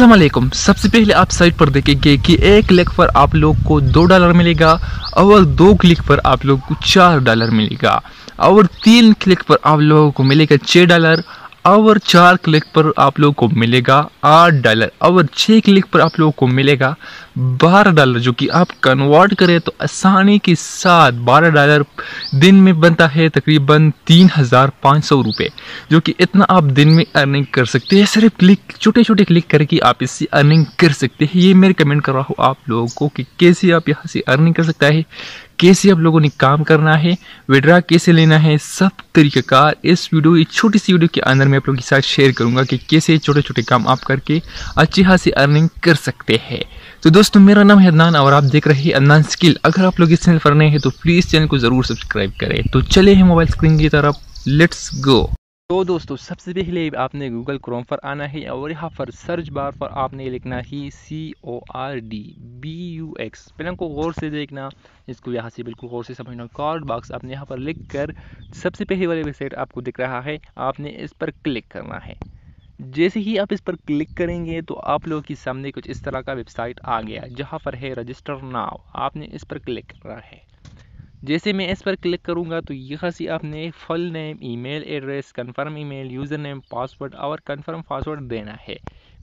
वालेकुम सबसे पहले आप साइट पर देखेंगे कि एक क्लिक पर आप लोग को दो डॉलर मिलेगा, और दो क्लिक पर आप लोग को चार डॉलर मिलेगा। और तीन क्लिक पर आप लोगों को मिलेगा छः डॉलर और चार क्लिक पर आप लोगों को मिलेगा, आठ डॉलर और छः क्लिक पर आप लोगों को मिलेगा, बारह डॉलर जो कि आप कन्वर्ट करें तो आसानी के साथ बारह डॉलर दिन में बनता है तकरीबन तीन हज़ार पाँच सौ रुपये जो कि इतना आप दिन में अर्निंग कर सकते हैं। सिर्फ़ क्लिक छोटे छोटे क्लिक करके आप इससे अर्निंग कर सकते हैं। ये मैं रिकमेंड कर रहा हूँ आप लोगों को कि कैसे आप यहाँ से अर्निंग कर सकता है। कैसे आप लोगों ने काम करना है, विड्रा कैसे लेना है, सब तरीक़ाकार इस वीडियो, इस छोटी सी वीडियो के अंदर मैं आप लोगों के साथ शेयर करूँगा कि कैसे छोटे छोटे काम आप करके अच्छी खासी अर्निंग कर सकते हैं। तो दोस्तों, मेरा नाम है अदनान और आप देख रहे हैं अदनान स्किल अगर आप लोग इस चैनल पर नए हैं तो प्लीज़ चैनल को ज़रूर सब्सक्राइब करें। तो चले हैं मोबाइल स्क्रीन की तरफ़। लेट्स गो तो दोस्तों, सबसे पहले आपने गूगल क्रोम पर आना है और यहाँ पर सर्च बार पर आपने लिखना ही C O R D B U X पहले को गौर से देखना, इसको यहाँ से बिल्कुल गौर से समझना। कार्ड बॉक्स आपने यहाँ पर लिख कर सबसे पहले वाली वेबसाइट आपको दिख रहा है, आपने इस पर क्लिक करना है। जैसे ही आप इस पर क्लिक करेंगे तो आप लोगों के सामने कुछ इस तरह का वेबसाइट आ गया, जहाँ पर है रजिस्टर नाव आपने इस पर क्लिक करना है। जैसे मैं इस पर क्लिक करूँगा तो यहाँ से आपने full name, email address confirm email, user name, password और कंफर्म पासवर्ड देना है।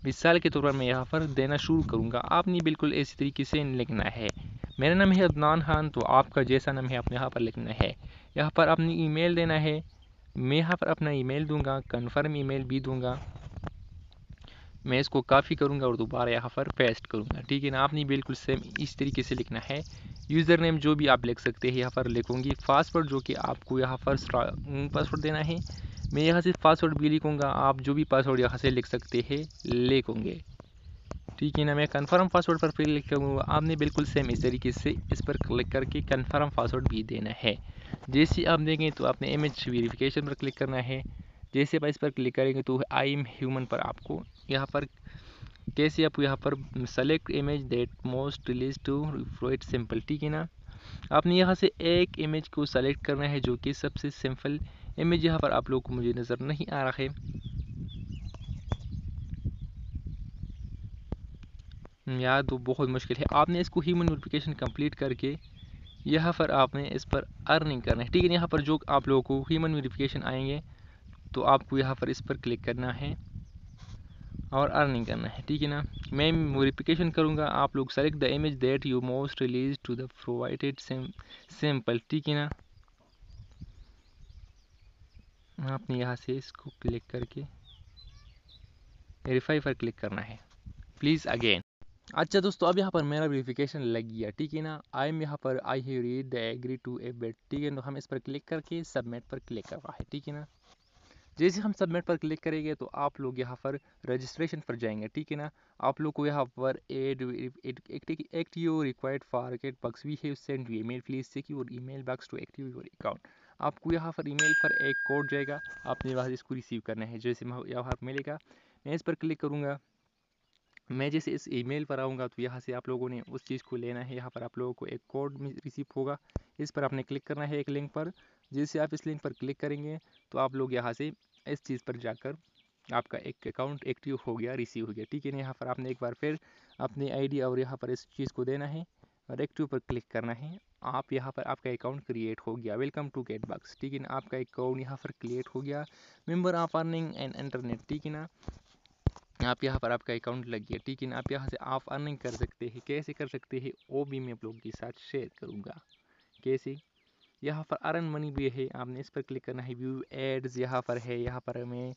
मिसाल के तौर पर मैं यहाँ पर देना शुरू करूँगा। आपने बिल्कुल इसी तरीके से लिखना है। मेरा नाम है अदनान खान तो आपका जैसा नाम है आपने यहाँ पर लिखना है। यहाँ पर अपनी ईमेल देना है। मैं यहाँ पर अपना ईमेल दूँगा कंफर्म ईमेल भी दूँगा। मैं इसको काफ़ी करूँगा और दोबारा यहाँ पर पेस्ट करूँगा। ठीक है ना? आपने बिल्कुल सेम इस तरीके से लिखना है। यूज़र नेम जो भी आप लिख सकते हैं, यहाँ पर लिखूँगी पासवर्ड जो कि आपको यहाँ पर पासवर्ड देना है। मैं यहाँ से पासवर्ड भी लिखूँगा, आप जो भी पासवर्ड यहाँ से लिख सकते हैं, लिखूँगे। ठीक है ना, मैं कन्फर्म पासवर्ड पर फिर लिख करूँगा आपने बिल्कुल सेम इस तरीके से इस पर क्लिक करके कन्फर्म पासवर्ड भी देना है। जैसे आप देंगे तो आपने इमेज वेरिफिकेशन पर क्लिक करना है। जैसे आप इस पर क्लिक करेंगे तो आई एम ह्यूमन पर आपको यहाँ पर कैसे आप यहाँ पर select image that most release to फ्लोइट sample ठीक है ना? आपने यहाँ से एक इमेज को सेलेक्ट करना है जो कि सबसे सिंपल इमेज यहाँ पर आप लोग को मुझे नज़र नहीं आ रहा है। यार तो बहुत मुश्किल है। आपने इसको ह्यूमन वेरिफिकेशन कंप्लीट करके यहाँ पर आपने इस पर अर्निंग करना है, ठीक है यहाँ पर जो आप लोगों को ह्यूमन वेरिफिकेशन आएँगे तो आपको यहाँ पर इस पर क्लिक करना है। और अर्निंग करना है, ठीक है ना? मैं वेरिफिकेशन करूँगा, आप लोग select the image that you most release to the provided sample ठीक है ना? आपने यहाँ से इसको क्लिक करके वेरीफाई पर क्लिक करना है। प्लीज़ अगेन अच्छा दोस्तों, अब यहाँ पर मेरा वेरीफिकेशन लग गया, ठीक है ना? आई एम यहाँ पर I have read the agree to a bet ठीक है तो हम इस पर क्लिक करके सबमिट पर क्लिक करवा है, ठीक है ना? जैसे हम सबमिट पर क्लिक करेंगे तो आप लोग यहाँ पर रजिस्ट्रेशन पर जाएँगे, ठीक है ना? आप लोग को यहाँ पर ad active required for get box we have send you email please check your email box to active your account आपको यहाँ पर ईमेल पर एक कोड जाएगा। आपने वहाँ इसको रिसीव करना है। जैसे यहाँ मिलेगा, मैं इस पर क्लिक करूँगा। मैं जैसे इस ईमेल पर आऊँगा तो यहाँ से आप लोगों ने उस चीज़ को लेना है। यहाँ पर आप लोगों को एक कोड रिसीव होगा। इस पर आपने क्लिक करना है एक लिंक पर। जैसे आप इस लिंक पर क्लिक करेंगे तो आप लोग यहाँ से इस चीज़ पर जाकर आपका एक अकाउंट एक्टिव हो गया, रिसीव हो गया। ठीक है ना, यहाँ पर आपने एक बार फिर अपनी आईडी और यहाँ पर इस चीज़ को देना है और एक्टिव पर क्लिक करना है। आप यहाँ पर आपका अकाउंट क्रिएट हो गया। वेलकम टू गेट बक्स ठीक है ना, आपका अकाउंट यहाँ पर क्रिएट हो गया। Member of earning and internet. ठीक है ना, आप यहाँ पर आपका अकाउंट लग गया। ठीक है ना, आप यहाँ से आप अर्निंग कर सकते हैं। कैसे कर सकते हैं, वो भी मैं आप लोगों के साथ शेयर करूँगा। कैसे? यहाँ पर अर्न मनी भी है, आपने इस पर क्लिक करना है, व्यू एड्स यहाँ पर है, यहाँ पर हमें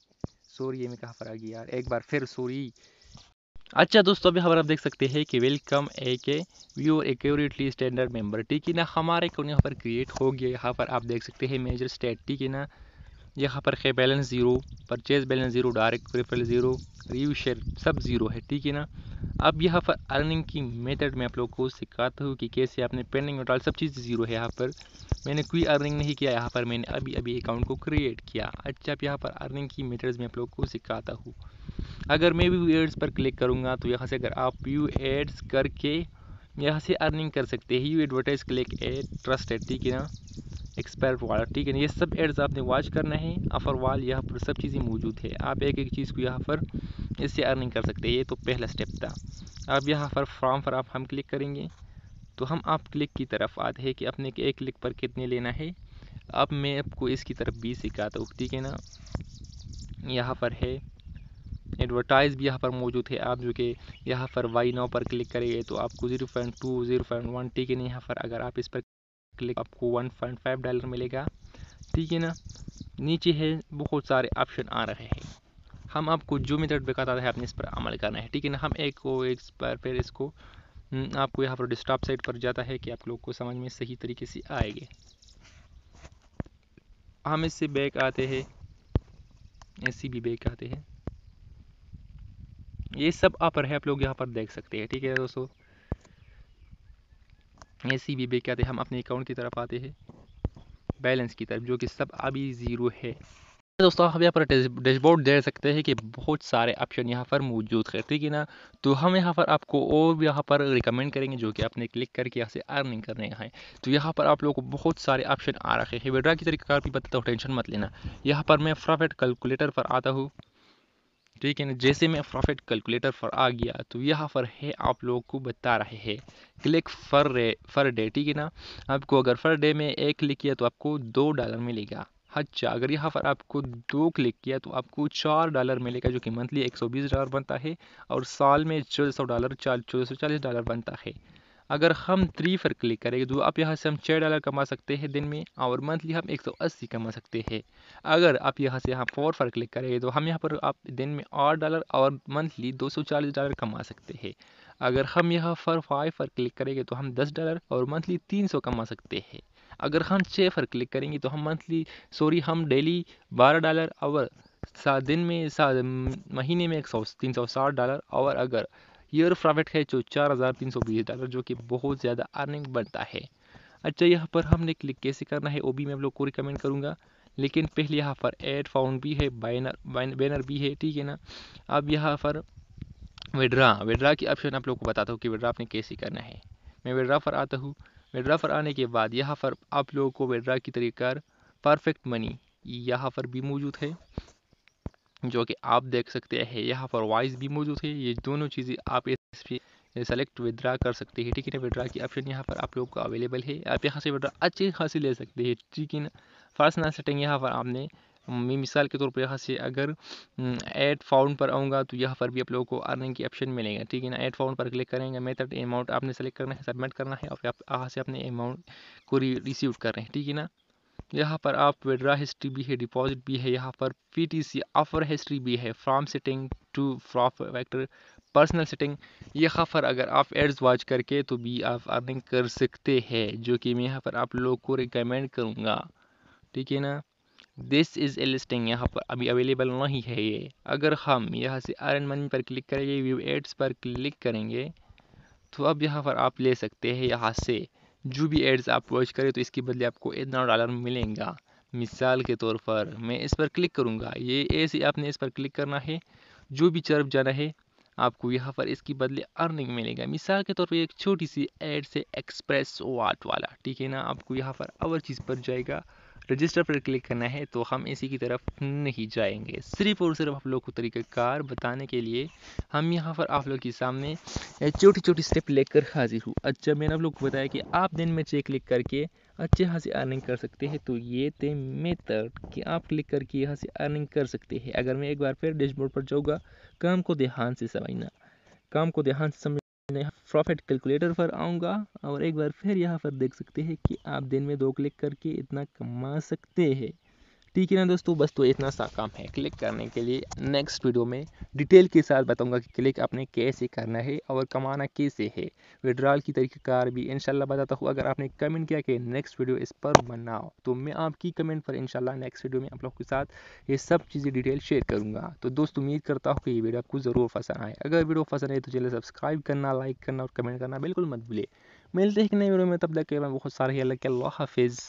सॉरी मैं कहाँ पर आ गया यार, एक बार फिर, सॉरी। अच्छा दोस्तों, अभी हमारे आप देख सकते हैं कि वेलकम ए के व्यू एक्यूरेटली स्टैंडर्ड मेंबर ठीक है ना हमारे अकाउंट यहाँ पर क्रिएट हो गया यहाँ पर आप देख सकते हैं मेजर स्टेट ठीक है ना यहाँ पर है balance zero purchase balance zero direct prefer zero review share सब ज़ीरो है, ठीक है ना? अब यहाँ पर अर्निंग की मेथड में आप लोग को सिखाता हूँ कि कैसे आपने पेंडिंग डाल सब चीज़ ज़ीरो है यहाँ पर। मैंने कोई अर्निंग नहीं किया यहाँ पर, मैंने अभी अभी अकाउंट को क्रिएट किया। अच्छा आप यहाँ पर अर्निंग की मेथड्स में आप लोग को सिखाता हूँ। अगर मैं व्यू एड्स पर क्लिक करूँगा तो यहाँ से अगर आप व्यू एड्स करके यहाँ से अर्निंग कर सकते हैं। You advertise click ad trust है ठीक है ना? एक्सपायर वाला ठीक है ये सब एड्स आपने वॉच करना है ऑफ़र वाल यहाँ पर सब चीज़ें मौजूद है। आप एक एक चीज़ को यहाँ पर इससे अर्निंग कर सकते हैं ये तो पहला स्टेप था। अब यहाँ पर फॉर्म पर आप हम क्लिक करेंगे तो हम आप क्लिक की तरफ़ आते हैं कि अपने एक क्लिक पर कितने लेना है। अब मैं आपको इसकी तरफ़ बीस सिखाता हूँ, ठीक है ना? यहाँ पर है एडवर्टाइज़ भी यहाँ पर मौजूद है। आप जो कि यहाँ पर वाई नाव पर क्लिक करेंगे तो आपको zero point two zero point one ठीक है यहाँ पर अगर आप इस पर क्लिक आपको वन पॉइंट फाइव डॉलर मिलेगा। ठीक है ना? नीचे है बहुत सारे ऑप्शन आ रहे हैं। हम आपको जो मेथड बताता है आपने इस पर अमल करना है। ठीक है ना? हम एक को एक बार फिर इसको हम्म, आपको यहाँ पर डिस्टॉप साइट पर जाता है कि आप लोग को समझ में सही तरीके से आएँगे। हम इससे बैक आते हैं। ऐसी भी बैक आते हैं। ये सब ऑफ़र है आप लोग यहाँ पर देख सकते हैं। ठीक है दोस्तों? ऐसी भी बैक आते हैं हम अपने अकाउंट की तरफ़ आते हैं। बैलेंस की तरफ़, जो कि सब अभी ज़ीरो है। दोस्तों हम यहाँ पर डैशबोर्ड दे सकते हैं कि बहुत सारे ऑप्शन यहाँ पर मौजूद है, ठीक है ना? तो हम यहाँ पर आपको और यहाँ पर रिकमेंड करेंगे, जो कि आपने क्लिक करके यहाँ से अर्निंग करने हैं। तो यहाँ पर आप लोगों को बहुत सारे ऑप्शन आ रखे हैं। विड्रा की तरीका भी बताता हूँ टेंशन मत लेना। यहाँ पर मैं प्रॉफिट कैलकुलेटर पर आता हूँ। ठीक है ना जैसे मैं प्रॉफिट कैलकुलेटर पर आ गया तो यहाँ पर है आप लोगों को बता रहे हैं। Click per day per day ठीक है ना? आपको अगर फर डे में एक क्लिक किया तो आपको दो डॉलर मिलेगा। अच्छा अगर यहाँ पर आपको दो क्लिक किया तो आपको चार डॉलर मिलेगा, जो कि मंथली एक सौ बीस डॉलर बनता है, और साल में चौदह सौ डॉलर चौदह सौ चालीस डॉलर बनता है। अगर हम थ्री पर क्लिक करेंगे तो आप यहाँ से हम छः डॉलर कमा सकते हैं दिन में, और मंथली हम एक सौ अस्सी कमा सकते हैं। अगर आप यहाँ से यहाँ फोर पर क्लिक करेंगे तो हम यहाँ पर आप दिन में आठ डॉलर और मंथली दो सौ चालीस डॉलर कमा सकते हैं। अगर हम यहाँ पर फाइव पर क्लिक करेंगे तो हम दस डॉलर और मंथली तीन सौ कमा सकते हैं। अगर हम छः पर क्लिक करेंगे तो हम मंथली सॉरी हम डेली बारह डॉलर और सात दिन में, सात, महीने में एक सौ, तीन सौ साठ डॉलर और अगर ईयर प्रॉफिट है जो चार हज़ार तीन सौ बीस डॉलर, जो कि बहुत ज़्यादा अर्निंग बनता है। अच्छा यहाँ पर हमने क्लिक कैसे करना है, वो भी मैं आप लोग को रिकमेंड करूँगा। लेकिन पहले यहाँ पर एड फाउंड भी है बैनर बैनर भी है, ठीक है ना? अब यहाँ पर विड्रा विड्रा की ऑप्शन आप लोग को बताता हूँ कि विड्रा आपने कैसे करना है। मैं विड्रा पर आता हूँ। विड्रा पर आने के बाद यहाँ पर आप लोगों को विड्रा की तरीका परफेक्ट मनी यहाँ पर भी मौजूद है। जो कि आप देख सकते हैं यहाँ पर वॉइस भी मौजूद है। ये दोनों चीज़ें आप इस सेलेक्ट विड्रा कर सकते हैं ठीक है ना? विड्रा की ऑप्शन यहाँ पर आप लोग को अवेलेबल है। आप यहाँ से विड्रा अच्छी खासी ले सकते हैं ठीक है ना? फ़र्स्ट ना सेटिंग यहाँ पर आपने मैं मिसाल के तौर पर यहाँ से अगर हम्म, फाउंड पर आऊँगा तो यहाँ पर भी आप लोगों को अर्निंग की ऑप्शन मिलेगा ठीक है ना? ऐड फाउंड पर क्लिक करेंगे मेथड अमाउंट आपने सेलेक्ट करना है सबमिट करना है और यहाँ से अपने अमाउंट को रिसीव कर रहे हैं ठीक है ना? यहाँ पर आप विड्रा हिस्ट्री भी है, डिपॉजिट भी है, यहाँ पर P T C offer history भी है फ्रॉम सेटिंग टू फ्रॉफ वैक्टर पर्सनल सेटिंग यहाँ पर अगर आप एड्स वॉच करके तो भी आप अर्निंग कर सकते हैं, जो कि मैं यहाँ पर आप लोग को रिकमेंड करूँगा। ठीक है ना? दिस इज़ ए लिस्टिंग यहाँ पर अभी अवेलेबल नहीं है ये। अगर हम यहाँ से अर्न मनी पर क्लिक करेंगे व्यू एड्स पर क्लिक करेंगे तो अब यहाँ पर आप ले सकते हैं यहाँ से। जो भी एड्स आप वॉच करें तो इसके बदले आपको इतना डॉलर मिलेगा। मिसाल के तौर पर मैं इस पर क्लिक करूँगा। ये ऐसे आपने इस पर क्लिक करना है। जो भी चर्फ जाना है, आपको यहाँ पर इसके बदले अर्निंग मिलेगा। मिसाल के तौर पर एक छोटी सी एड से एक्सप्रेस वाट वाला, ठीक है ना? आपको यहाँ पर अवर चीज़ पर जाएगा। रजिस्टर पर क्लिक करना है तो हम इसी की तरफ़ नहीं जाएँगे। सिर्फ़ और सिर्फ़ आप लोग को तरीक़ाकार बताने के लिए, हम यहाँ पर आप लोग के सामने छोटी छोटी स्टेप लेकर हाजिर हूँ। अच्छा मैंने आप लोग को बताया कि आप दिन में चेक क्लिक करके अच्छे यहाँ से अर्निंग कर सकते हैं तो ये थे मेथड कि आप क्लिक करके यहाँ से अर्निंग कर सकते हैं। अगर मैं एक बार फिर डैशबोर्ड पर जाऊँगा, काम को ध्यान से समझना, काम को ध्यान से समझ मैं प्रॉफिट कैलकुलेटर पर आऊँगा और एक बार फिर यहाँ पर देख सकते हैं कि आप दिन में दो क्लिक करके इतना कमा सकते हैं। ठीक है ना दोस्तों? बस तो इतना सा काम है क्लिक करने के लिए। नेक्स्ट वीडियो में डिटेल के साथ बताऊँगा कि क्लिक आपने कैसे करना है और कमाना कैसे है। विड्रॉल की तरीक़ाकार भी इंशाल्लाह बताता हूँ। अगर आपने कमेंट किया कि नेक्स्ट वीडियो इस पर बनाओ तो मैं आपकी कमेंट पर इनशाला नेक्स्ट वीडियो में आप लोग के साथ ये सब चीज़ें डिटेल शेयर करूँगा। तो दोस्त, उम्मीद करता हूँ कि ये वीडियो आपको ज़रूर पसंद आए। अगर वीडियो पसंद आए तो चलिए सब्सक्राइब करना लाइक करना और कमेंट करना बिल्कुल मत भूलिए। मिलते हैं नई वीडियो में, तब तक के बहुत सारे अल्लाह हाफिज़।